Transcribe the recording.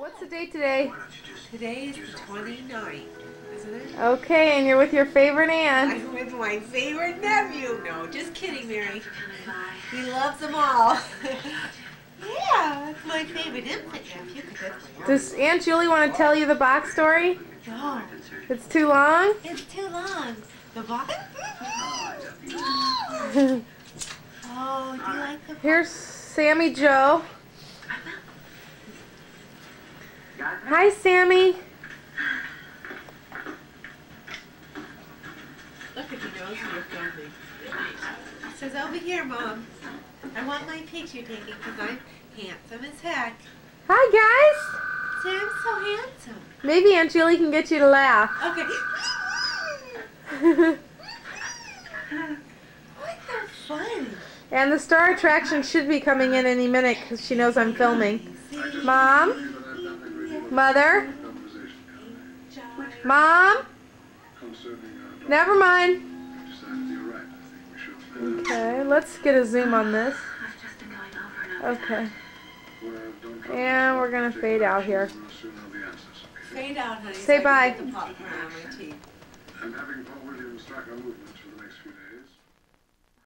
What's the date today? Today is the 29th, isn't it? Okay, and you're with your favorite aunt. I'm with my favorite nephew. No, just kidding, Mary. He loves them all. yeah, that's my favorite infant nephew. 'cause Does Aunt Julie want to tell you the box story? No, It's too long? it's too long. The box. Oh, do you like the box? Here's Sammy Joe. Hi, Sammy. Look if he knows you're filming. He says, over here, Mom. I want my picture taken because I'm handsome as heck. Hi, guys. Sam's so handsome. Maybe Aunt Julie can get you to laugh. Okay. What's so funny? and the star attraction should be coming in any minute because she knows I'm filming. Mom? Mother? Mom? Never mind. Okay, let's get a zoom on this. Okay. And we're going to fade out here. Fade out, honey. Say so I can bye.